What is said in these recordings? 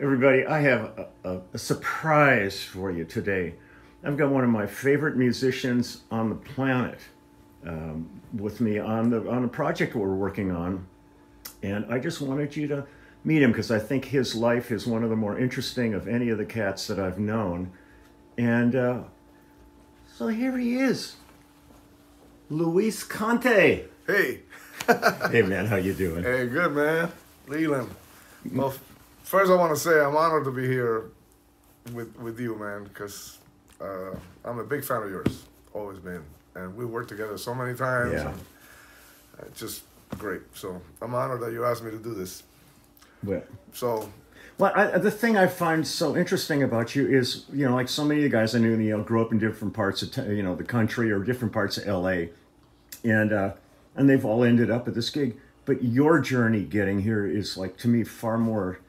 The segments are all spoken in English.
Everybody, I have a, a, a, surprise for you today. I've got one of my favorite musicians on the planet um, with me on the on a project we're working on, and I just wanted you to meet him because I think his life is one of the more interesting of any of the cats that I've known, and uh, so here he is, Luis Conte. Hey. hey man, how you doing? Hey, good man, Leland. Well, first I want to say I'm honored to be here with with you, man, because uh, I'm a big fan of yours, always been, and we worked together so many times. Yeah. And just great. So I'm honored that you asked me to do this. Well, so. Well, I, the thing I find so interesting about you is, you know, like so many of the guys I knew, you know, grew up in different parts of, you know, the country or different parts of LA, and uh, and they've all ended up at this gig. But your journey getting here is like to me far more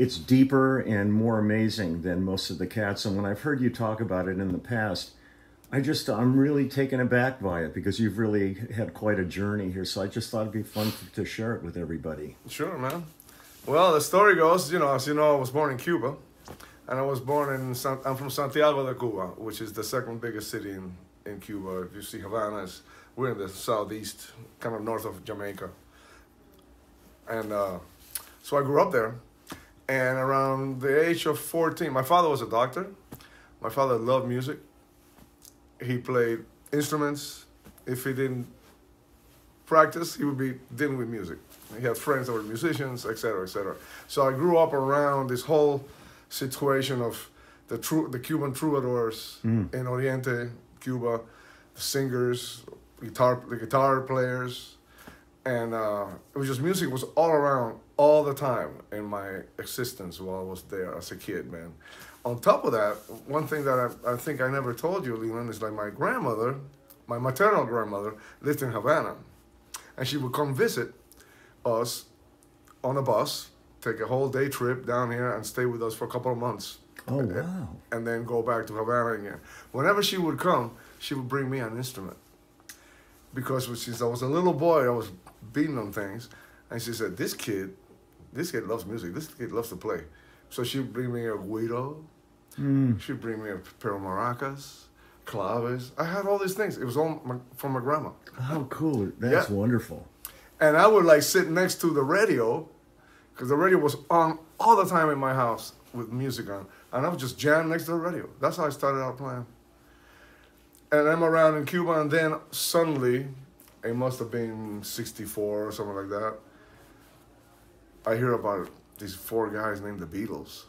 it's deeper and more amazing than most of the cats. And when I've heard you talk about it in the past, I just I'm really taken aback by it because you've really had quite a journey here. So I just thought it'd be fun to share it with everybody. Sure, man. Well, the story goes, you know, as you know, I was born in Cuba, and I was born in San, I'm from Santiago de Cuba, which is the second biggest city in in Cuba. If you see Havana, we're in the southeast, kind of north of Jamaica, and uh, so I grew up there and around the age of 14, my father was a doctor. My father loved music. He played instruments. If he didn't practice, he would be dealing with music. He had friends that were musicians, etc., etc. So I grew up around this whole situation of the true, the Cuban troubadours mm. in Oriente, Cuba, the singers, guitar, the guitar players, and uh, it was just music was all around all the time in my existence while I was there as a kid, man. On top of that, one thing that I, I think I never told you, Leland, is like my grandmother, my maternal grandmother, lived in Havana, and she would come visit us on a bus, take a whole day trip down here, and stay with us for a couple of months. Oh wow! And, and then go back to Havana again. Whenever she would come, she would bring me an instrument because since I was a little boy, I was beating on things. And she said, this kid, this kid loves music. This kid loves to play. So she'd bring me a guiro. Mm. She'd bring me a pair of maracas, claves. I had all these things. It was all my, from my grandma. How cool. That's yeah. wonderful. And I would like sit next to the radio because the radio was on all the time in my house with music on. And I would just jam next to the radio. That's how I started out playing. And I'm around in Cuba, and then suddenly it must have been 64 or something like that. I hear about these four guys named the Beatles.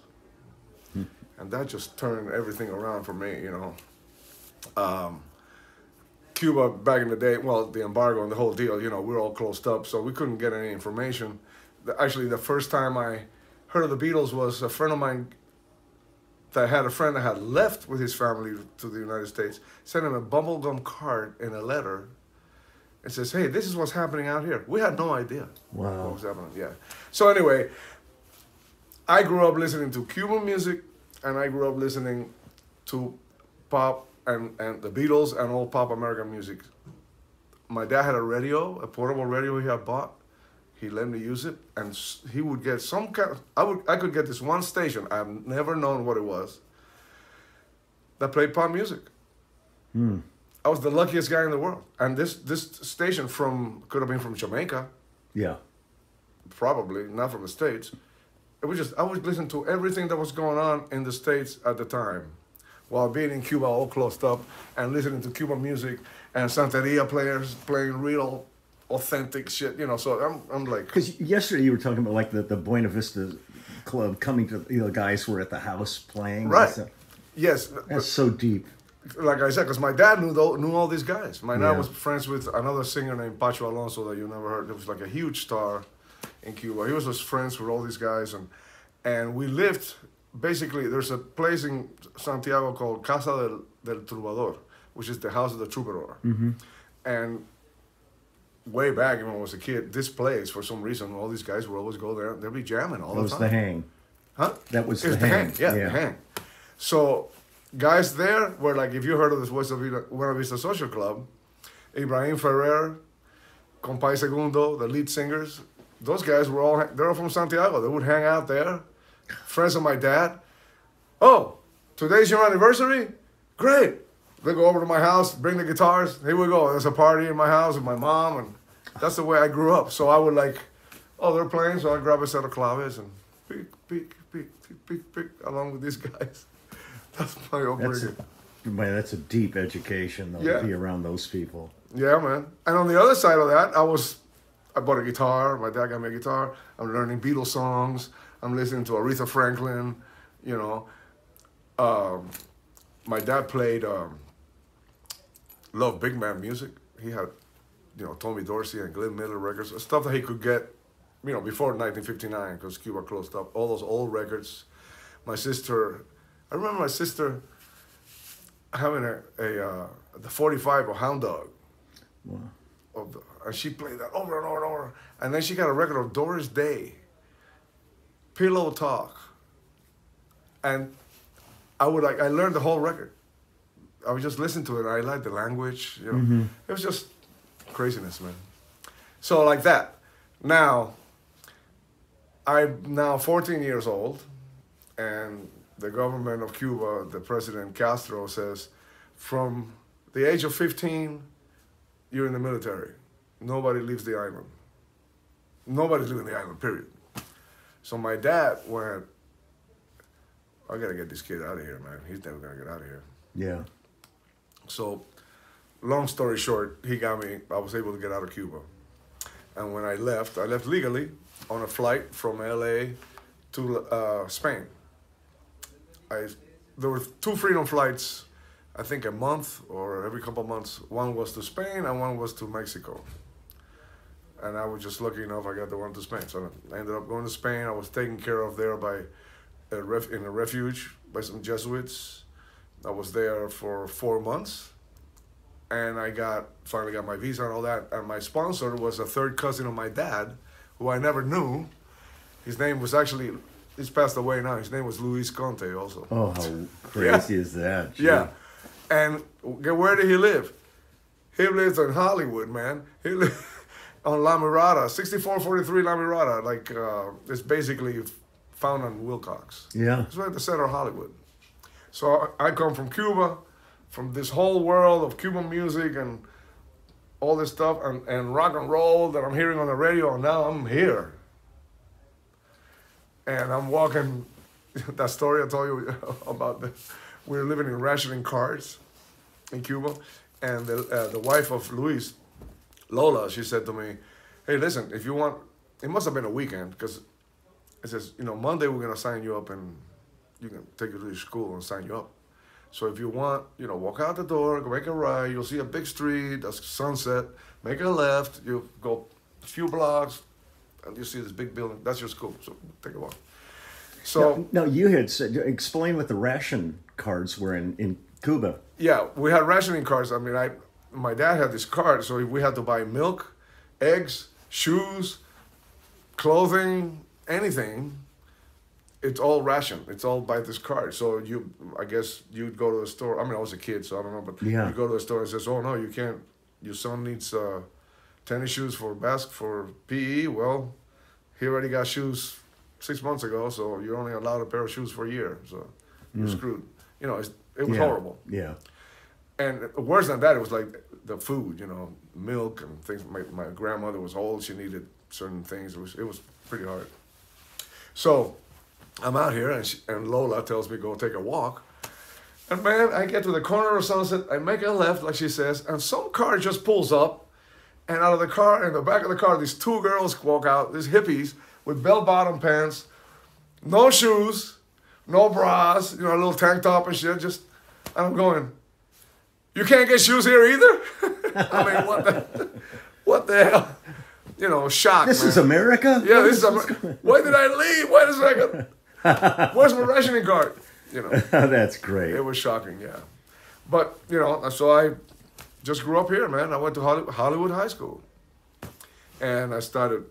And that just turned everything around for me, you know. Um, Cuba back in the day, well, the embargo and the whole deal, you know, we are all closed up, so we couldn't get any information. Actually, the first time I heard of the Beatles was a friend of mine that had a friend that had left with his family to the United States, sent him a bubblegum card and a letter and says, hey, this is what's happening out here. We had no idea wow. what was happening. Yeah. So anyway, I grew up listening to Cuban music and I grew up listening to pop and, and the Beatles and all pop American music. My dad had a radio, a portable radio he had bought. He let me use it, and he would get some kind. Of, I would I could get this one station. I've never known what it was. That played pop music. Hmm. I was the luckiest guy in the world. And this this station from could have been from Jamaica. Yeah. Probably not from the states. It was just I was listening to everything that was going on in the states at the time, while being in Cuba all closed up and listening to Cuban music and Santeria players playing real authentic shit. You know, so I'm I'm like. Because yesterday you were talking about like the the Buena Vista Club coming to you know guys were at the house playing. Right. Yes. That's so deep like I said, because my dad knew the, knew all these guys. My dad yeah. was friends with another singer named Pacho Alonso that you never heard. It was like a huge star in Cuba. He was just friends with all these guys, and and we lived basically. There's a place in Santiago called Casa del, del Trovador, which is the house of the troubadour, mm-hmm. and way back when I was a kid, this place for some reason all these guys would always go there. They'd be jamming all that the time. That was the hang. Huh? That was, it was the, the hang. hang. Yeah, yeah, the hang. So guys there were like, if you heard of this of Buena Vista Social Club, Ibrahim Ferrer, Compay Segundo, the lead singers, those guys were all, they're all from Santiago. They would hang out there friends of my dad. Oh, today's your anniversary? Great. They go over to my house, bring the guitars. Here we go. There's a party in my house with my mom, and that's the way I grew up. So I would like, oh, they're playing, so I grab a set of claves and pick, pick, pick, pick, pick, pick, along with these guys. That's my upbringing. a, man, that's a deep education though, Yeah. to be around those people. Yeah, man. And on the other side of that, I was, I bought a guitar. My dad got me a guitar. I'm learning Beatles songs. I'm listening to Aretha Franklin. You know, um, my dad played um, love big man music. He had, you know, Tommy Dorsey and Glenn Miller records, stuff that he could get, you know, before 1959 because Cuba closed up. All those old records. My sister, I remember my sister having a, a uh, the 45 or Hound Dog Wow. of the, and she played that over and over and over. And then she got a record of Doris Day, Pillow Talk. And I would like I learned the whole record. I would just listen to it. I liked the language. You know, it was just craziness, man. So like that. Now, I'm now 14 years old, and the government of Cuba, the President Castro says, from the age of 15 you're in the military. Nobody leaves the island. Nobody's leaving the island, period. So my dad went, I gotta get this kid out of here, man. He's never gonna get out of here. Yeah. So, long story short, he got me, I was able to get out of Cuba. And when I left, I left legally on a flight from LA to uh, Spain. I, there were two freedom flights, I think a month or every couple months. One was to Spain and one was to Mexico. And I was just lucky enough, I got the one to Spain. So I ended up going to Spain. I was taken care of there by a ref, in a refuge by some Jesuits. I was there for four months, and I got finally got my visa and all that. And my sponsor was a third cousin of my dad, who I never knew. His name was actually he's passed away now. His name was Luis Conte also. Oh, how crazy is that? Gee. Yeah, and where did he live? He lives in Hollywood, man. He lived on La Mirada, 6443 La Mirada. Like uh, it's basically found on Wilcox. Yeah. It's right at the center of Hollywood. So I I come from Cuba, from this whole world of Cuban music and all this stuff and, and rock and roll that I'm hearing on the radio, and now I'm here. And I'm walking that story I told you about the we were living in rationing cars in Cuba, and the uh, the wife of Luis, Lola, she said to me, "Hey, listen, if you want, it must have been a weekend because it says, you know, Monday we're gonna sign you up and you can take you to school and sign you up. So if you want, you know, walk out the door, go make a right, you'll see a big street, that's sunset, make a left, you go a few blocks, and you see this big building, that's your school. So take a walk. So No, you had said explain what the ration cards were in in Cuba. yeah, we had rationing cards. I mean, I my dad had this card, so if we had to buy milk, eggs, shoes, clothing, anything. It's all ration. It's all by this card. So you, I guess you'd go to the store. I mean, I was a kid, so I don't know, but Yeah. you go to the store and says, "Oh no, you can't. Your son needs uh, tennis shoes for bas for PE." Well, he already got shoes six months ago, so you're only allowed a pair of shoes for a year. So you're mm. screwed. You know, it's, it was yeah. horrible. Yeah. And worse than that, it was like the food, you know, milk and things. My, my grandmother was old; she needed certain things. It was it was pretty hard. So, I'm out here, and she, and Lola tells me go take a walk. And man, I get to the corner of Sunset. I make a left, like she says, and some car just pulls up, and out of the car, in the back of the car, these two girls walk out. These hippies with bell-bottom pants, no shoes, no bras, you know, a little tank top and shit. Just, and I'm going. You can't get shoes here either. I mean, what the, what the hell? You know, shock. This man. is America. Yeah, this is. Amer- Why did I leave? Wait a second. Where's my rationing card? You know, That's great. it was shocking. Yeah, but you know, so I just grew up here, man. I went to Hollywood High School, and I started.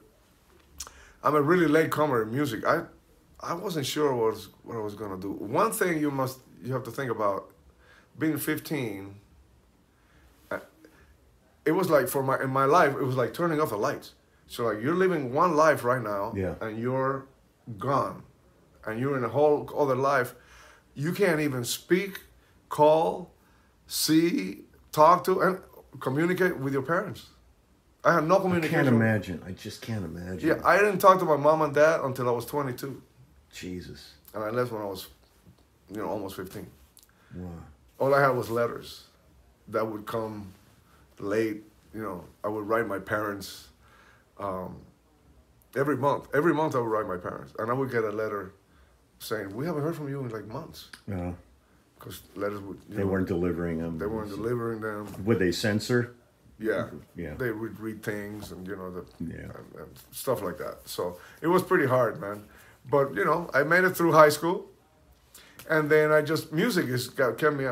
I'm a really late comer in music. I, I wasn't sure what was what I was gonna do. One thing you must you have to think about, being 15. uh, It was like for my in my life, it was like turning off the lights. So like you're living one life right now, Yeah. and you're gone, and you're in a whole other life, you can't even speak, call, see, talk to, and communicate with your parents. I had no I communication. can't imagine. I just can't imagine. Yeah, I didn't talk to my mom and dad until I was 22, Jesus. and I left when I was, you know, almost 15. Wow. All I had was letters that would come late. You know, I would write my parents um, every month. Every month I would write my parents, and I would get a letter saying, "We haven't heard from you in like months," Uh, because letters would. They know, weren't delivering them. They weren't delivering them. Would they censor? Yeah. Yeah. They would read things and you know the Yeah. and, and stuff like that. So it was pretty hard, man. But you know, I made it through high school, and then I just music is got kept me.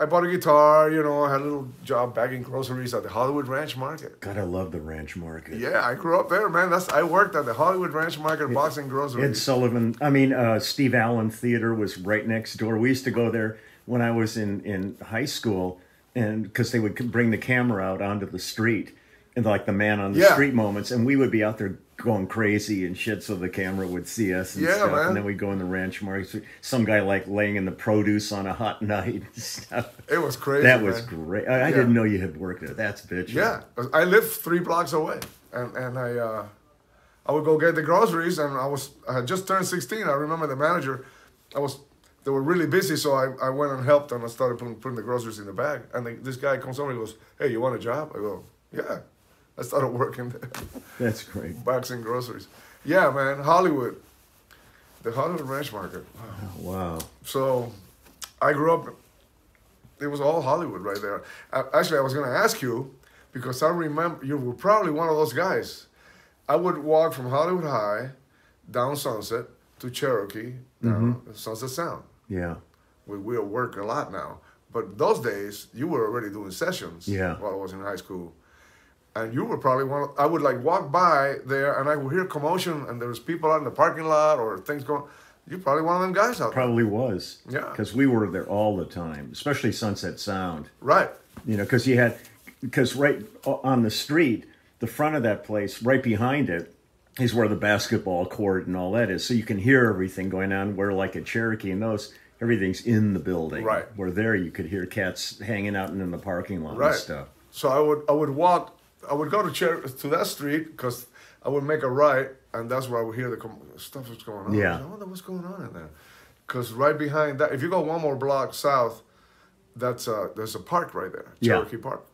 I bought a guitar. You know, I had a little job bagging groceries at the Hollywood Ranch Market. God, I love the ranch market. Yeah, I grew up there, man. That's I worked at the Hollywood Ranch Market boxing groceries. Ed. Sullivan, I mean, uh, Steve Allen Theater was right next door. We used to go there when I was in, in high school, and because they would bring the camera out onto the street, and like the man on the Yeah. street moments, and we would be out there going crazy and shit, so the camera would see us and Yeah, stuff. man. And then we'd go in the ranch market. Some guy like laying in the produce on a hot night and stuff. It was crazy. That was man. great. I, I Yeah. didn't know you had worked there. That's bitch. Yeah, I lived three blocks away, and and I uh, I would go get the groceries, and I was I had just turned sixteen. I remember the manager, I was they were really busy, so I, I went and helped, and I started putting, putting the groceries in the bag. And this guy comes over and goes, "Hey, you want a job?" I go, "Yeah." I started working there, That's great. boxing groceries. Yeah, man, Hollywood, the Hollywood Ranch Market. Wow. Oh, wow. So, I grew up. It was all Hollywood right there. Actually, I was going to ask you because I remember you were probably one of those guys. I would walk from Hollywood High down Sunset to Cherokee down mm-hmm. Sunset Sound. Yeah. We we work a lot now, but those days you were already doing sessions. Yeah. While I was in high school, and you were probably one. Of, I would like walk by there, and I would hear commotion, and there was people out in the parking lot or things going. You're probably one of them guys out there. Probably was. Yeah. Because we were there all the time, especially Sunset Sound. Right. You know, because you had, because right on the street, the front of that place, right behind it, is where the basketball court and all that is. So you can hear everything going on. Where like at Cherokee and those, everything's in the building. Right. Where there you could hear cats hanging out in the parking lot Right. and stuff. So I would I would walk I would go to Cher- to that street because I would make a right and that's where I would hear the com- stuff that's going on. Yeah. I wonder what's going on in there. Because right behind that, if you go one more block south, that's a, there's a park right there, Yeah. Cherokee Park,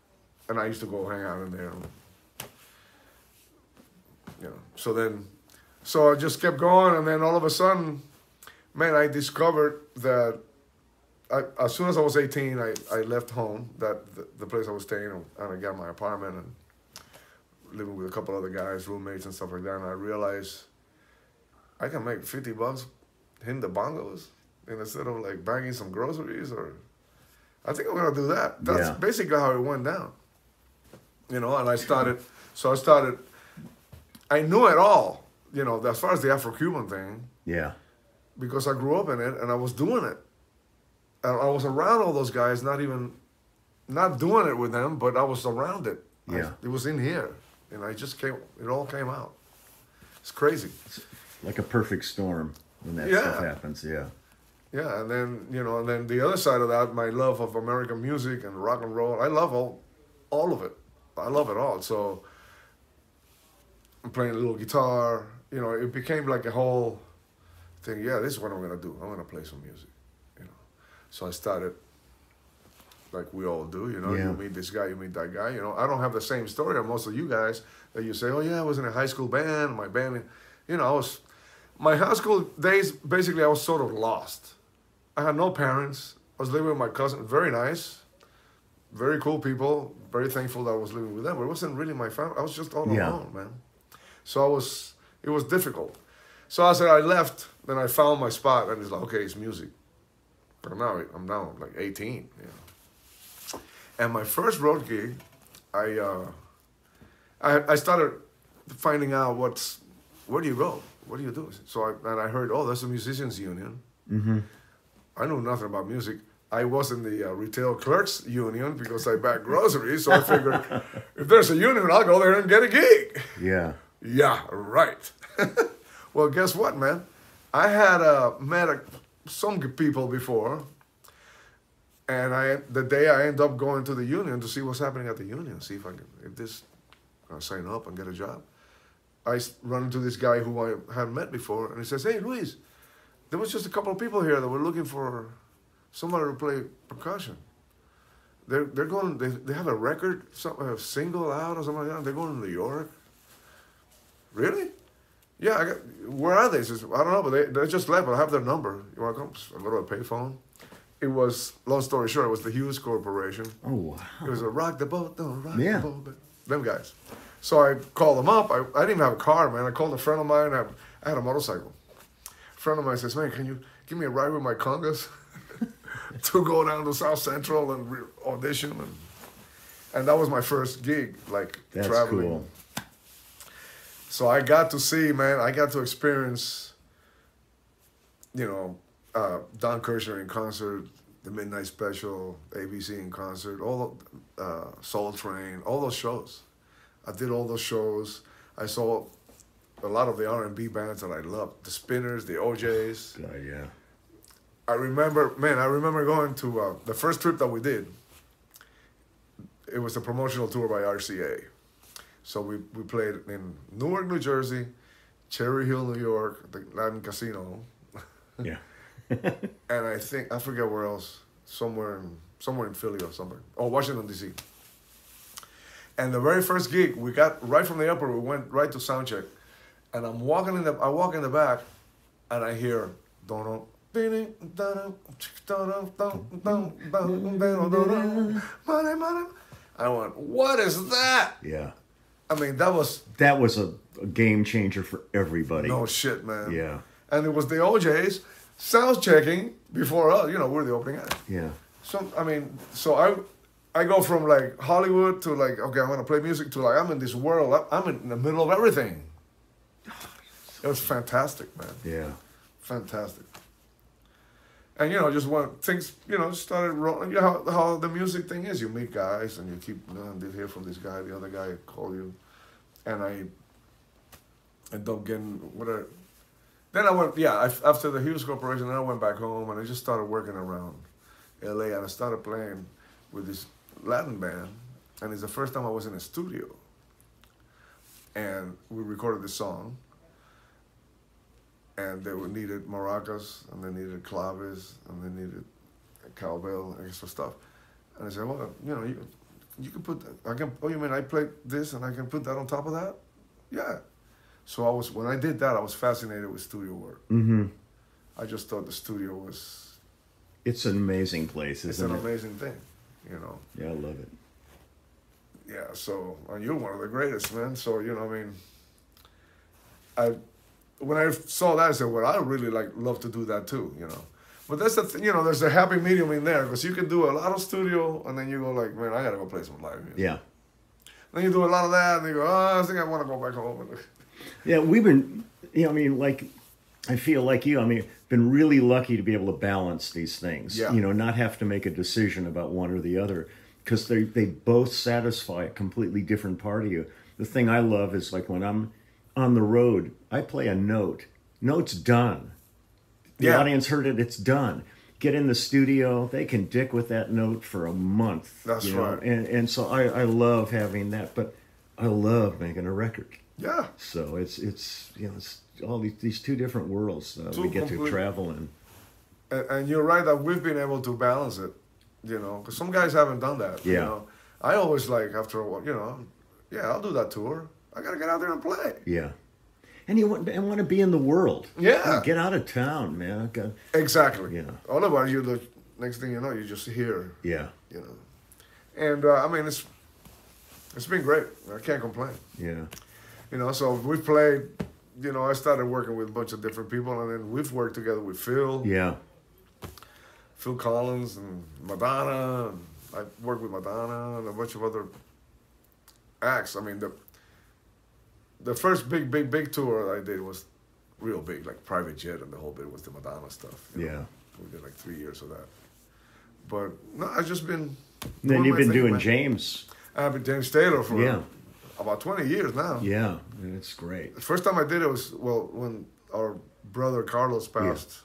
and I used to go hang out in there. You know, so then, so I just kept going, and then all of a sudden, man, I discovered that I, as soon as I was 18, I, I left home, that the, the place I was staying, and I got my apartment and living with a couple other guys, roommates and stuff like that. And I realized I can make 50 bucks hitting the bongos and instead of like bagging some groceries or I think I'm gonna do that. That's Yeah. basically how it went down. You know, and I started, so I started, I knew it all, you know, as far as the Afro Cuban thing, Yeah. because I grew up in it and I was doing it. And I was around all those guys, not even, not doing it with them, but I was around it. I- Yeah. it was in here, and I just came. It all came out. It's crazy. Like a perfect storm when that Yeah. stuff happens. Yeah. Yeah, and then you know, and then the other side of that, my love of American music and rock and roll. I love all, all of it. I love it all. So I'm playing a little guitar. You know, it became like a whole thing. Yeah, this is what I'm gonna do. I'm gonna play some music. You know, so I started. Like we all do, you know, Yeah. you meet this guy, you meet that guy. You know, I don't have the same story as most of you guys that you say, "Oh yeah, I was in a high school band. My band, you know, I was." My high school days, basically, I was sort of lost. I had no parents. I was living with my cousin. Very nice, very cool people. Very thankful that I was living with them. But it wasn't really my family. I was just all Yeah. alone, man. So I was. It was difficult. So I said I left. Then I found my spot, and it's like, okay, it's music. But now I'm now like 18. You know. And my first road gig, I uh, I I started finding out what's where do you go? What do you do? So I and I heard, oh, there's a musicians union. Mm-hmm. I knew nothing about music. I was in the uh, retail clerks union because I bag groceries. So I figured, if there's a union, I'll go there and get a gig. Yeah. Yeah, right. well, guess what, man? I had uh, met a, some good people before, and I the day I end up going to the union to see what's happening at the union, see if I can if this I sign up and get a job. I run into this guy who I hadn't met before, and he says, "Hey, Luis, there was just a couple of people here that were looking for somebody to play percussion. They're they're going. They, they have a record, some a single out or something like that. They're going to New York. Really? Yeah. I got, where are they? He says, I don't know, but they they just left. But I have their number. You want to come? I go to a payphone. It was long story short. It was the Hues Corporation. Oh wow. It was a rock the boat, don't rock Yeah. the boat. but- Them guys. So I called them up. I, I didn't even have a car, man. I called a friend of mine. I, I had a motorcycle. A friend of mine says, man, can you give me a ride with my congas to go down to South Central and re- audition? And, and that was my first gig, like That's traveling. cool. So I got to see, man, I got to experience, you know, uh, Don Kirshner in concert, the Midnight Special, ABC in concert, all uh, Soul Train, all those shows. I did all those shows. I saw a lot of the R&B bands that I loved, the Spinners, the O'Jays. God, yeah. I remember, man, I remember going to uh, the first trip that we did. It was a promotional tour by RCA. So we, we played in Newark, New Jersey, Cherry Hill, New York, the Latin Casino, Yeah. and I think I forget where else, somewhere in somewhere in Philly or somewhere. Oh, Washington D.C. And the very first gig, we got right from the airport. We went right to sound check, and I'm walking in the I walk in the back, and I hear don't I went, what is that? Yeah. I mean, that was That was a, a game changer for everybody. no shit, man. Yeah. And it was the O'Jays sound checking before us. You know, we're the opening act. Yeah. So I mean, so I I go from like Hollywood to like okay, I'm gonna play music to like I'm in this world. I'm in the middle of everything. It was fantastic, man. Yeah. Fantastic. And you know, just when things you know started rolling. You know how, how the music thing is. You meet guys and you keep uh, did hear from this guy. The other guy call you, and I end up getting whatever. Then I went, yeah, I, after the Hues Corporation, then I went back home and I just started working around LA and I started playing with this Latin band. And it's the first time I was in a studio. And we recorded this song. And they were- needed maracas and they needed claves and they needed cowbell and extra stuff. And I said, well, you know, you, you can put I can, oh, you mean I play this and I can put that on top of that? Yeah. So I was when I did that, I was fascinated with studio work. Mm-hmm. I just thought the studio was It's an amazing place, it's isn't an it? amazing thing, you know. Yeah, I love it. Yeah. So and you're one of the greatest, man. So you know, I mean, I when I saw that, I said, well, I really like love to do that too, you know. But that's the th- you know, there's a happy medium in there because you can do a lot of studio and then you go like, man, I gotta go play some live music. Yeah. Then you do a lot of that and you go, oh, I think I want to go back home. Yeah, we've been, you know, I mean, like, I feel like you, I mean, been really lucky to be able to balance these things. Yeah. You know, not have to make a decision about one or the other because they, they both satisfy a completely different part of you. The thing I love is like when I'm on the road, I play a note. Note's done. The Yeah. audience heard it, it's done. Get in the studio, they can dick with that note for a month. That's you know? right. And, and so I, I love having that, but I love making a record. Yeah. So it's it's you know it's all these, these two different worlds uh, we Two get to travel in. And, and you're right that we've been able to balance it, you know, because some guys haven't done that. You Yeah. know? I always like after a while, you know, yeah, I'll do that tour. I gotta get out there and play. Yeah, and you want and want to be in the world. Yeah. get out of town, man. Got- Exactly. Yeah. Otherwise, you the Next thing you know, you're just here, Yeah, you know. And uh, I mean, it's it's been great. I can't complain. yeah, You know, so we've played. You know, I started working with a bunch of different people, and then we've worked together with Phil, yeah, Phil Collins, and Madonna. And I worked with Madonna and a bunch of other acts. I mean, the the first big, big, big tour I did was real big, like private jet, and the whole bit was the Madonna stuff. you know. yeah. We did like three years of that. But no, I've just been. Then you've been thing, doing man. James. I've been James Taylor for Yeah. About 20 years now. Yeah, and it's great. The first time I did it was, well, when our brother Carlos passed,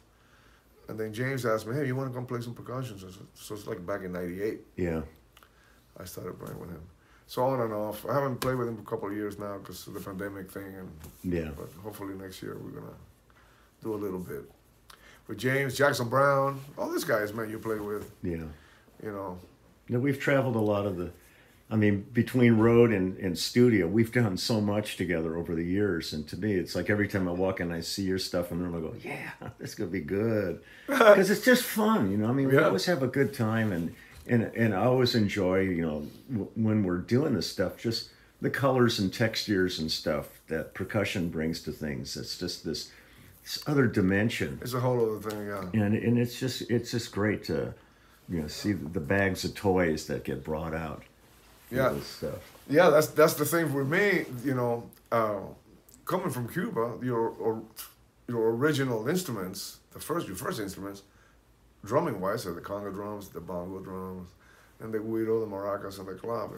and then James asked me, "Hey, you want to come play some percussion?" So, so it's like back in '98. Yeah. I started playing with him. So on and off. I haven't played with him for a couple of years now because of the pandemic thing, and Yeah. but hopefully next year we're gonna do a little bit. With James Jackson Browne, all these guys, man, you play with, Yeah. you know. You know, we've traveled a lot of the, I mean, between road and, and studio, we've done so much together over the years. And to me, it's like every time I walk in, I see your stuff in the room, I go, yeah, this is going to be good. Because it's just fun, you know. I mean, we Yeah. always have a good time. And, and, and I always enjoy, you know, w- when we're doing this stuff, just the colors and textures and stuff that percussion brings to things. It's just this, this other dimension It's a whole other thing, yeah. and and it's just it's just great to you know see the bags of toys that get brought out Yeah. Yeah, that's that's the thing with me. You know, uh, coming from Cuba, your or, your original instruments, the first your first instruments, drumming wise, are the conga drums, the bongo drums, and the guiro, the maracas, and the clave.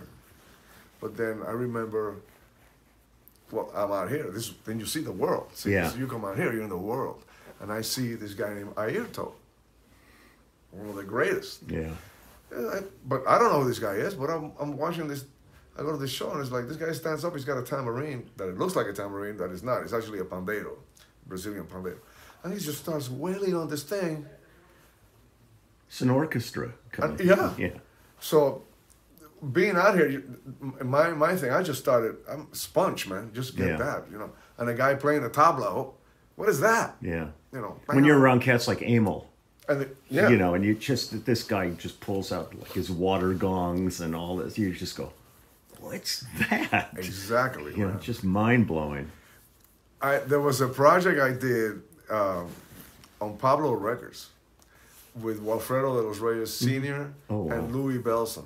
But then I remember, well, I'm out here. This then you see the world. See, Yeah. so you come out here, you're in the world, and I see this guy named Airto, one of the greatest. Yeah, I, but I don't know who this guy is. But I'm I'm watching this. I go to this show and it's like this guy stands up. He's got a tambourine that it looks like a tambourine that is not. It's actually a pandeiro, Brazilian pandeiro, and he just starts wailing on this thing. it's an orchestra kind Uh, yeah. yeah So, being out here, my my thing, I just started. I'm sponge, man. Just get Yeah. that, you know. And a guy playing the tabla. What is that? yeah You know. when you're around cats like Emil And the, yeah. you know and you just this guy just pulls out like his water gongs and all this you just go what's that Exactly. you know just mind-blowing I there was a project I did um, on Pablo Records with Walfredo de los Reyes Senior Oh, wow. and Louie Bellson.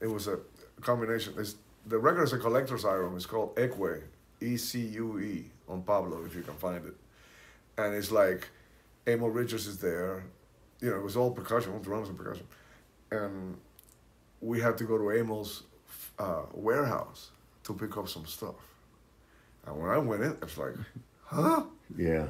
It was a combination. It's, the record is a collector's item. It's called Ecue, E C U E, on Pablo if you can find it. And it's like Emil Richards is there. You know, it was all percussion, all drums and percussion. And we had to go to Emil's uh, warehouse to pick up some stuff. And when I went in, it's like, huh? yeah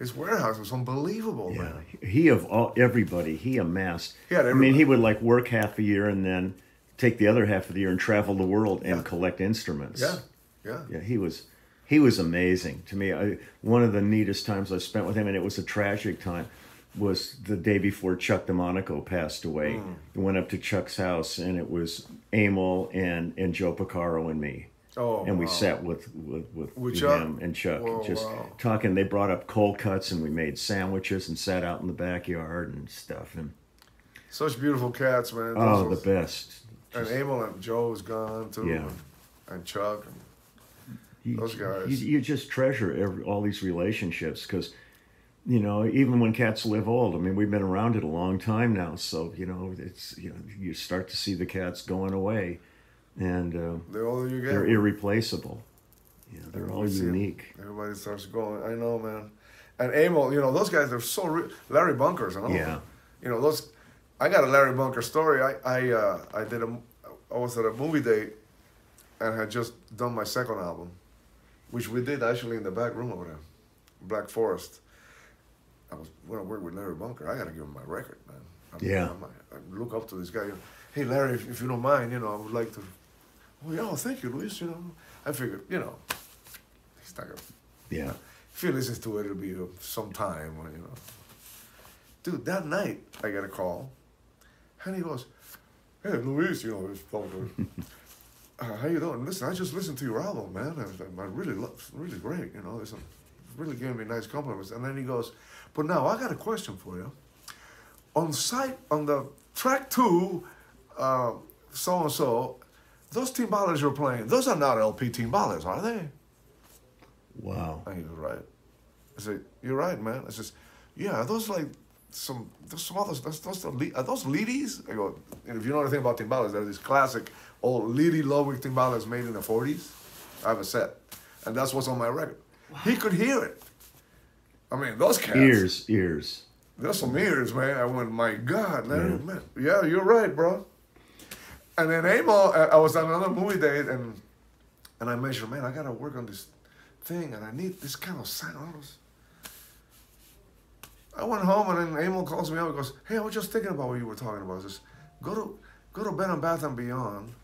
His warehouse was unbelievable, Yeah, man. he of all everybody, he amassed. He had I mean, he would like work half a year and then take the other half of the year and travel the world and Yeah. collect instruments. Yeah, yeah. yeah, he was he was amazing to me. I, one of the neatest times I spent with him, and it was a tragic time, was the day before Chuck Domanico passed away. Mm. I went up to Chuck's house, and it was Emil and and Joe Porcaro and me. Oh, and we wow. sat with with, with, With him and Chuck, Whoa, just wow. talking. They brought up cold cuts, and we made sandwiches and sat out in the backyard and stuff. And Such beautiful cats, man. oh, Those- the best. And Emil and Joe was gone too. Yeah. And, and Chuck. And, You, Those guys. You, you just treasure every, all these relationships because, you know, even when cats live old. I mean, we've been around it a long time now, so you know, it's you know, you start to see the cats going away, and uh, the older you get, they're irreplaceable. Yeah, they're all unique. everybody starts going. I know, man. And Emil, you know, those guys, they're so re- Larry Bunkers and all. Yeah. You know, those. I got a Larry Bunker story. I I uh, I did a. I was at a movie date, and had just done my second album, which we did actually in the back room over there, Black Forest. I was when I worked with Larry Bunker. I got to give him my record, man. I Yeah. I'm, I look up to this guy. Hey, Larry, if, if you don't mind, you know, I would like to. Oh yeah, thank you, Luis. You know, I figured, you know, he's not gonna. Yeah, If he listens to it, it'll be uh, some time, you know. Dude, that night I get a call, and he goes, "Hey, Luis, you know, this phone. uh, how you doing? Listen, I just listened to your album, man. and I really love, really great. You know, it's really gave me nice compliments." And then he goes, "But now I got a question for you. On site on the track two, uh, so and so, those timbales you're playing, those are not LP timbales, are they?" wow. And he goes, right. I said, you're right, man. I says, yeah, are those like some, those some others, those, those, le- are those Leedys? I go, and if you know anything about timbales, they're these classic old Leedy Ludwig timbales made in the 40s. I have a set. And that's what's on my record. He could hear it. I mean, those cats. Ears, ears. There's some ears, man. I went, my God, Larry, man. Yeah, you're right, bro. And then Amo, I was on another movie date, and and I mentioned, man, I gotta work on this thing, and I need this kind of. All I went home and then Emil calls me up and goes, "Hey, I was just thinking about what you were talking about. Just go to go to Bed and Bath and Beyond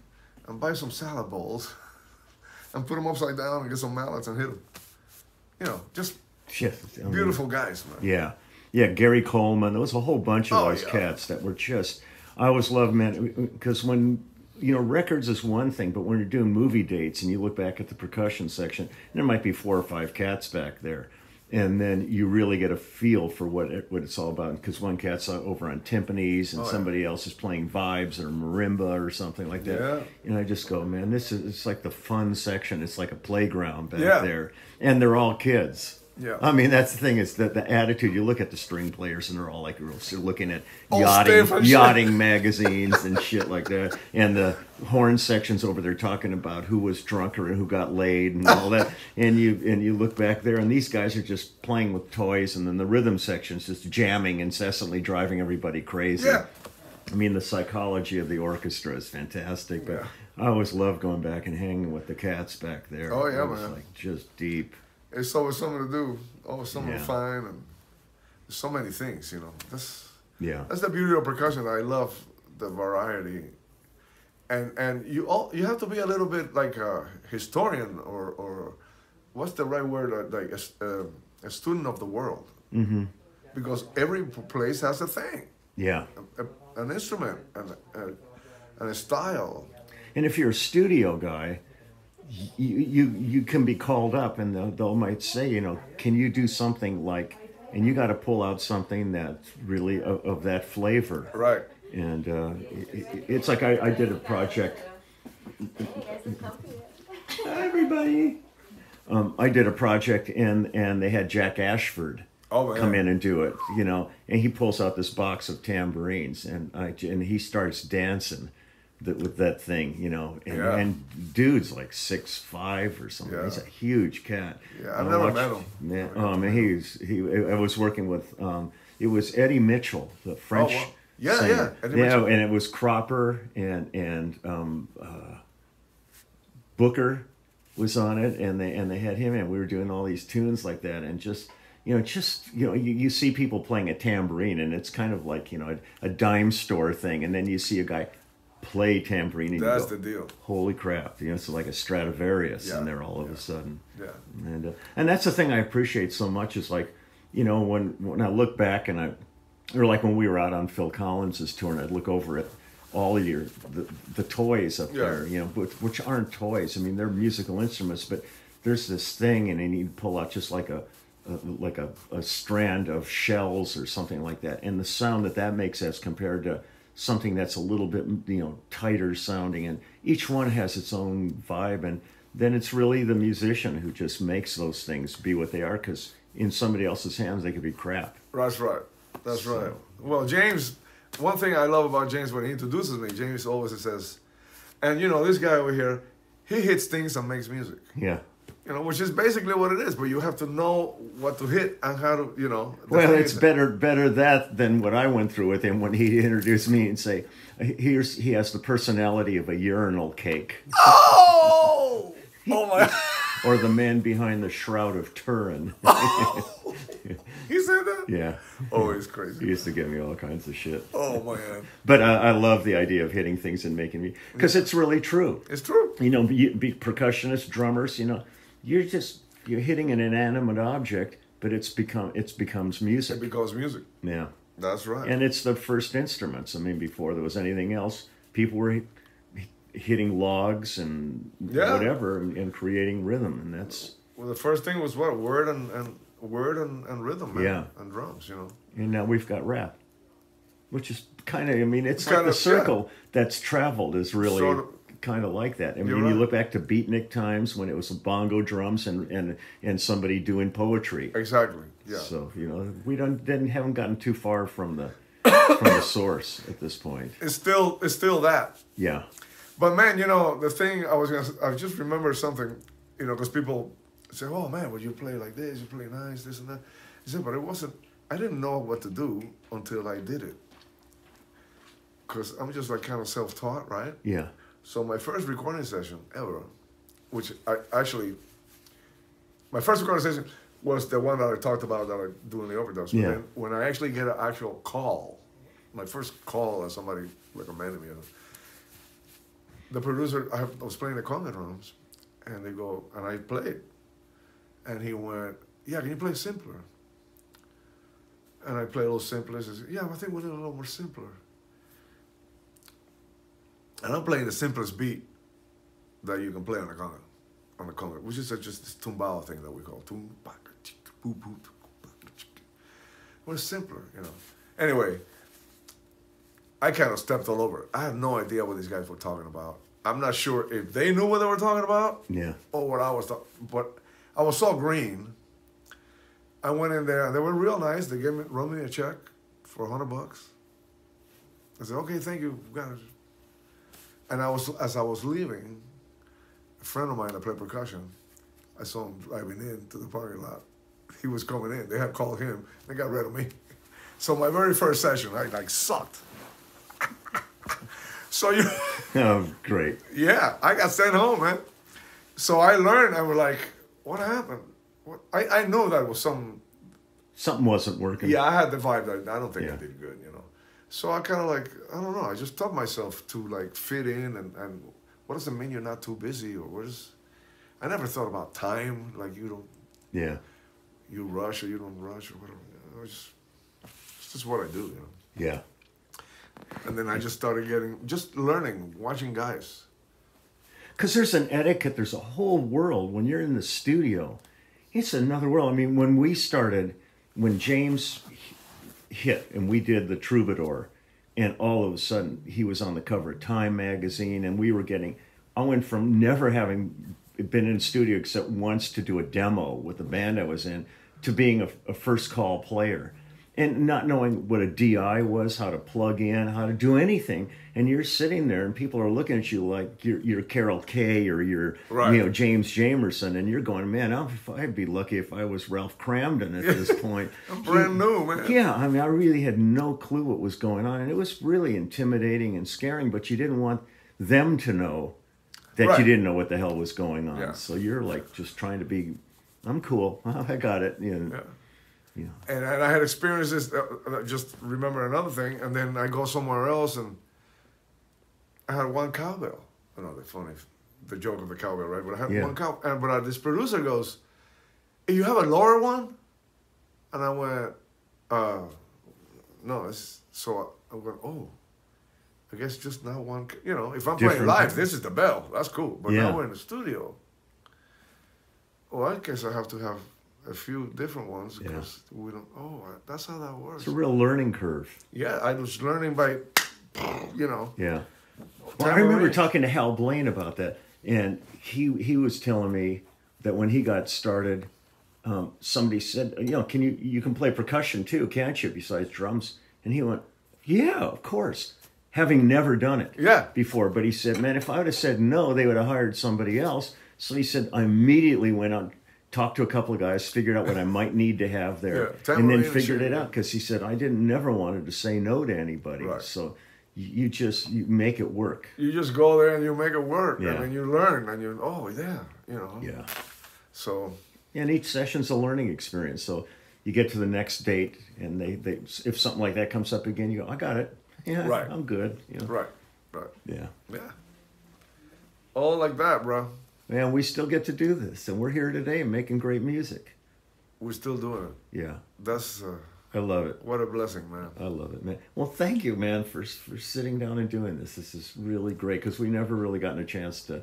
and buy some salad bowls and put them upside down and get some mallets and hit them. You know, just Yeah, I mean, beautiful guys, man. Yeah, yeah. Gary Coleman. There was a whole bunch of Oh, those yeah. cats that were just. I always love man because when you know records is one thing, but when you're doing movie dates and you look back at the percussion section, there might be four or five cats back there, and then you really get a feel for what it, what it's all about. Because one cat's over on timpanis and Oh, yeah. somebody else is playing vibes or marimba or something like that. Yeah. And I just go, man, this is it's like the fun section. It's like a playground back Yeah. there, and they're all kids. Yeah. I mean, that's the thing is that the attitude. You look at the string players, and they're all like they're looking at oh, All yachting, stiff and shit. yachting magazines and shit like that. And the horn sections over there talking about who was drunker and who got laid and all that. and you and you look back there, and these guys are just playing with toys, and then the rhythm sections just jamming incessantly, driving everybody crazy. Yeah. I mean, the psychology of the orchestra is fantastic, but Yeah. I always love going back and hanging with the cats back there. Oh, yeah, It was, man. Like just deep. It's always something to do, always something Yeah. to find, and so many things, you know. That's Yeah. that's the beauty of percussion. I love the variety, and and you all you have to be a little bit like a historian or or what's the right word like a, uh, a student of the world, Mm-hmm. because every place has a thing, Yeah. a, a- an instrument, and a, and a style. And if you're a studio guy, you you, you can be called up and they'll, they'll might say, you know, can you do something like, and you got to pull out something that's really of, of that flavor. Right. And uh, it, it- it's like I, I did a project. Hi, everybody. Um, I did a project and and they had Jack Ashford Oh, come in and do it, you know, and he pulls out this box of tambourines and I and he starts dancing that with that thing, you know, and, Yeah. and dude's like six five or something. Yeah. He's a huge cat. Yeah, I've never watched- met him. Man, oh man, he's he. I was working with. Um, it was Eddy Mitchell, the French. Oh, wow. Yeah, singer. yeah, Eddy yeah, Mitchell. and it was Cropper and and um, uh, Booker was on it, and they and they had him, and we were doing all these tunes like that, and just you know, just you know, you, you see people playing a tambourine, and it's kind of like you know a, a dime store thing, and then you see a guy play tambourine, and That's go, the deal. Holy crap! You know, it's like a Stradivarius Yeah, in there all of yeah. a sudden. Yeah. And uh, and that's the thing I appreciate so much is like, you know, when when I look back and I, or like when we were out on Phil Collins's tour and I'd look over at all of your the, the toys up Yeah. there, you know, which, which aren't toys. I mean, they're musical instruments, but there's this thing, and you pull out just like a. a like a, a strand of shells or something like that, and the sound that that makes as compared to something that's a little bit you know tighter sounding, and each one has its own vibe, and then it's really the musician who just makes those things be what they are because in somebody else's hands they could be crap That's right. That's right. Well, James, one thing I love about James when he introduces me, James always says, and you know, this guy over here, he hits things and makes music. yeah You know, which is basically what it is, but you have to know what to hit and how to, you know. well it's better better that than what i went through with him when he introduced me and say here's he has the personality of a urinal cake Oh! Oh my. or the man behind the shroud of turin he said that? yeah Oh, he's he used to give me all kinds of shit Oh, man. but uh, i love the idea of hitting things and making me because it's really true It's true. you know, be, be percussionists, drummers, you know, you're just you're hitting an inanimate object, but it's become it's becomes music. It becomes music. Yeah, That's right. and it's the first instruments. I mean, before there was anything else, people were hitting logs and Yeah. whatever and, and creating rhythm, and that's well, the first thing was what? Word and, and word and, and rhythm, man. Yeah. And drums, you know. and now we've got rap, which is kind of I mean, it's It's like kind the of- yeah. circle that's traveled is really. Sort of. Kind of like that. I mean, You're you look back to beatnik times when it was bongo drums and, and, and somebody doing poetry. Exactly. Yeah. So you know, we don't didn't haven't gotten too far from the from the source at this point. It's still it's still that. Yeah, But man, you know the thing I was gonna I just remember something, you know, because people say, "Oh man, would you play like this, you play nice, this and that." I said, but it wasn't. I didn't know what to do until I did it. Cause I'm just like kind of self-taught, right? yeah, So my first recording session ever, which I actually, my first recording session was the one that I talked about that I do in the overdose. Yeah. then when I actually get an actual call, my first call that somebody recommended me, the producer, I, I was playing the conga drums, and they go, and I played, and he went, "Yeah, can you play simpler?" And I played a little simpler. He says, "Yeah, I think we need a little more simpler." And I'm playing the simplest beat that you can play on a conga, on the conga, which is just this tumbao thing that we call tumbao. Well, it's simpler, you know. Anyway, I kind of stepped all over. it. I have no idea what these guys were talking about. I'm not sure if they knew what they were talking about Yeah. or what I was talking. But I was so green. I went in there and they were real nice. They gave me wrote me a check for a hundred bucks. I said, okay, thank you. Got it." And I was as I was leaving, a friend of mine that played percussion, I saw him driving in to the parking lot. He was coming in. They had called him. They got rid of me. So my very first session, I like sucked. so you Oh, great. yeah, I got sent home, man. So I learned. I was like, "What happened?" What? I I know that was some. Something wasn't working. Yeah, I had the vibe that I don't think I did good, know. So I kind of like I don't know. I just taught myself to like fit in and and what does it mean you're not too busy or what is? I never thought about time. Like you don't Yeah. you rush or you don't rush or whatever. I just, it's just what I do, you know. Yeah. And then I just started getting just learning, watching guys. Because there's an etiquette, there's a whole world. When you're in the studio, it's another world. I mean, when we started, when James hit and we did the Troubadour, and all of a sudden he was on the cover of Time magazine, and we were getting, I went from never having been in studio except once to do a demo with the band I was in to being a, a first call player and not knowing what a DI was, how to plug in, how to do anything. And you're sitting there and people are looking at you like you're, you're Carol Kaye or you're, Right. you know, James Jamerson. And you're going, man, I'm, I'd be lucky if I was Ralph Kramden at this point. I'm brand new, man. Yeah, I mean, I really had no clue what was going on, and it was really intimidating and scaring. But you didn't want them to know that you didn't know what the hell was going on. Yeah. So you're like just trying to be, I'm cool. I got it. You know, Yeah. Know. and, and I had experiences. Uh, uh, just remember another thing, and then I go somewhere else, and I had one cowbell. I know the funny, the joke of the cowbell, right? But I had Yeah. one cow, and but uh, this producer goes, "Hey, "You have a lower one?" And I went, uh, "No, it's so." I went, "Oh." I guess just not one. You know, if I'm playing live, this is the bell. That's cool. But Yeah. now we're in the studio. Well, I guess I have to have a few different ones Yeah. because we don't. Oh, that's how that works. It's a real learning curve. Yeah, I was learning by, you know. Yeah. Well, I remember talking to Hal Blaine about that, and he he was telling me that when he got started, um, somebody said, you know, can you you can play percussion too, can't you? Besides drums, and he went, yeah, of course, having never done it Yeah. before. But he said, man, if I would have said no, they would have hired somebody else. So he said, I immediately went out. Talked to a couple of guys, figured out what I might need to have there, Yeah, and then figured it out because he said I didn't never wanted to say no to anybody. Right. So you just you make it work. You just go there and you make it work, Yeah. and then you learn, and you oh yeah, you know. Yeah. So And each session's a learning experience. So you get to the next date, and they, they if something like that comes up again, you go, I got it. Yeah, Right. I'm good. You know? right, right, Yeah. yeah. All like that, bro. Man, we still get to do this, and we're here today making great music. We're still doing it. Yeah, That's uh, I love it. what a blessing, man. I love it, man. Well, thank you, man, for for sitting down and doing this. This is really great because we never really gotten a chance to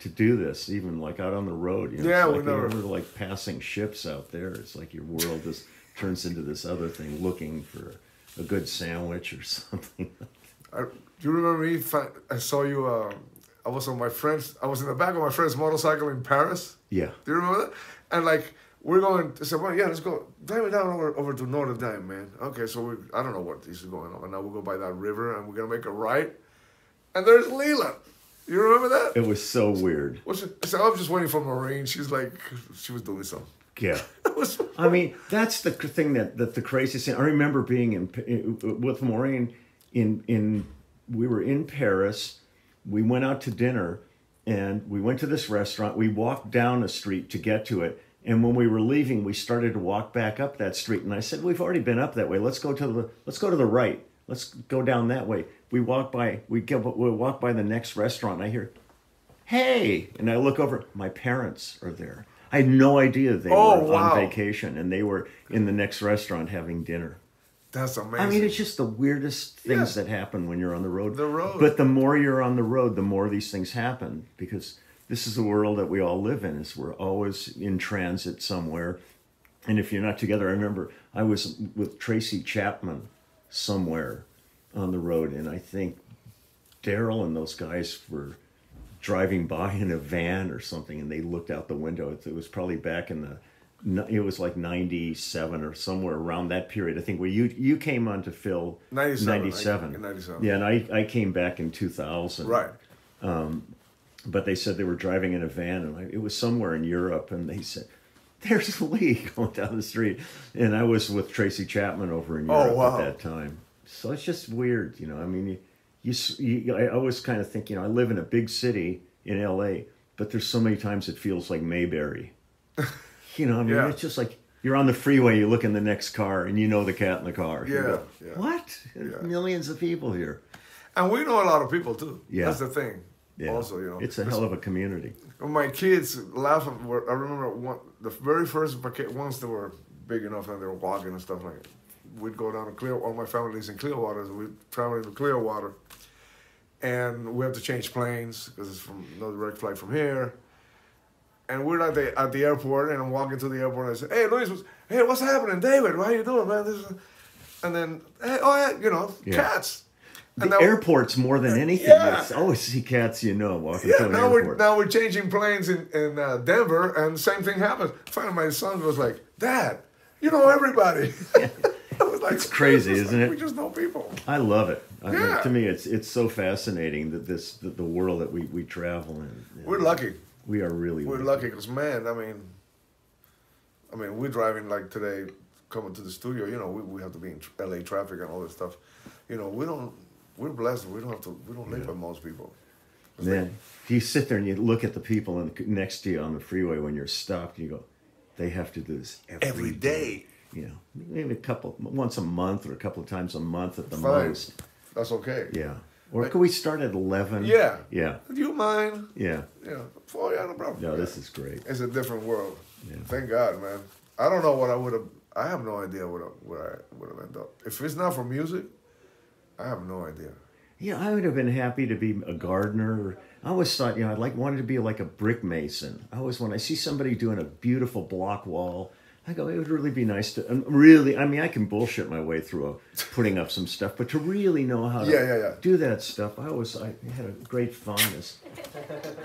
to do this, even like out on the road. You know? Yeah, it's we like never- We're like passing ships out there. It's like your world just turns into this other thing, looking for a good sandwich or something. I, do you remember me? I saw you. Uh, I was on my friend's. I was in the back of my friend's motorcycle in Paris. yeah, Do you remember that? And like we're going. I said, well, yeah, let's go. Drive me down over over to Notre Dame, man. Okay, so we. I don't know what this is going on. Now we'll go by that river and we're gonna make a right. And there's Leland. You remember that? it was so weird. What's it? I said, oh, I'm just waiting for Maureen. She's like, she was doing something. Yeah. It was. I mean, that's the thing that, that the craziest thing. I remember being in, in uh, with Maureen in in we were in Paris. We went out to dinner, and we went to this restaurant. We walked down a street to get to it, And when we were leaving, we started to walk back up that street, and I said, "We've already been up that way. Let's go to the let's go to the right. Let's go down that way." We walk by we go we walk by the next restaurant. I hear, "Hey!" And I look over. My parents are there. I had no idea they Oh, were wow. on vacation, and they were in the next restaurant having dinner. That's amazing. I mean, it's just the weirdest things Yeah. that happen when you're on the road. The road. But the more you're on the road, the more these things happen because this is the world that we all live in. Is we're always in transit somewhere, and if you're not together, I remember I was with Tracy Chapman somewhere on the road, and I think Daryl and those guys were driving by in a van or something, and they looked out the window. It, was probably back in the, it was like '97 or somewhere around that period. I think where you you came on to fill 97, 97. in 97. Yeah, and I I came back in 2000. right. Um, but they said they were driving in a van, and I, it was somewhere in Europe, and they said. There's Lee going down the street, and I was with Tracy Chapman over in Oh, Europe wow. at that time. So it's just weird, you know. I mean, you, you, you I always kind of think, you know, I live in a big city in L.A., but there's so many times it feels like Mayberry. You know, I mean, Yeah. it's just like you're on the freeway, you look in the next car, and you know the cat in the car. Yeah, go, yeah. What? Yeah. Millions of people here. And we know a lot of people too. Yeah. That's the thing. Yeah. Also, you know, it's a hell of a community. My kids laugh. at- I remember one, the very first vaca- once they were big enough and they were walking and stuff like. that. We'd go down to Clear. All my family's in Clearwater. So we'd travel to Clearwater, and we have to change planes because it's from no direct flight from here. And we're at the at the airport, and I'm walking to the airport, and I say, "Hey, Luis, what's, hey, what's happening, David? How are you doing, man?" This is, and then, hey, oh yeah, you know, Yeah. cats. The now- airports more than anything. Yeah. It's always see cats you know walking Yeah, through an now we're now we're changing planes in in uh, Denver, and same thing happens. Finally, my son was like, "Dad, you know everybody." I was like, It's crazy, "It's just isn't it?" We just know people. I love it. I mean, Yeah. to me, it's it's so fascinating that this that the world that we, we travel in. We're lucky. We are really We're lucky because man, I mean, I mean, we're driving like today, coming to the studio. You know, we, we have to be in L.A. traffic and all this stuff. You know, we don't. We're blessed. We don't have to. We don't live like most people. Then you sit there and you look at the people in, next to you on the freeway when you're stopped. And you go, they have to do this every, Every day. You know, maybe a couple once a month or a couple of times a month at the Fine. most. That's okay. Yeah. Or could we start at eleven? Yeah. Yeah. Do you mind? Yeah. Know, oh yeah, no problem. No, Yeah. this is great. It's a different world. Yeah. Thank God, man. I don't know what I would have. I have no idea what I, where I would have ended up. If it's not for music, I have no idea. Yeah, I would have been happy to be a gardener. I always thought, you know, I'd like wanted to be like a brick mason. I always when I see somebody doing a beautiful block wall, I go, it would really be nice to and really. I mean, I can bullshit my way through a, putting up some stuff, but to really know how to Yeah, yeah, yeah. do that stuff, I always I had a great fondness.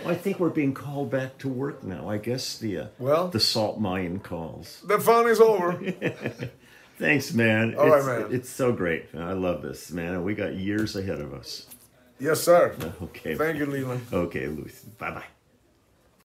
well, I think we're being called back to work now. I guess the uh, Well- the salt mine calls. The fun is over. Thanks, man. All right, it's, man. It's so great. I love this, man. And we got years ahead of us. yes, sir. Okay. Thank you, Leland. Okay, Luis. Bye bye.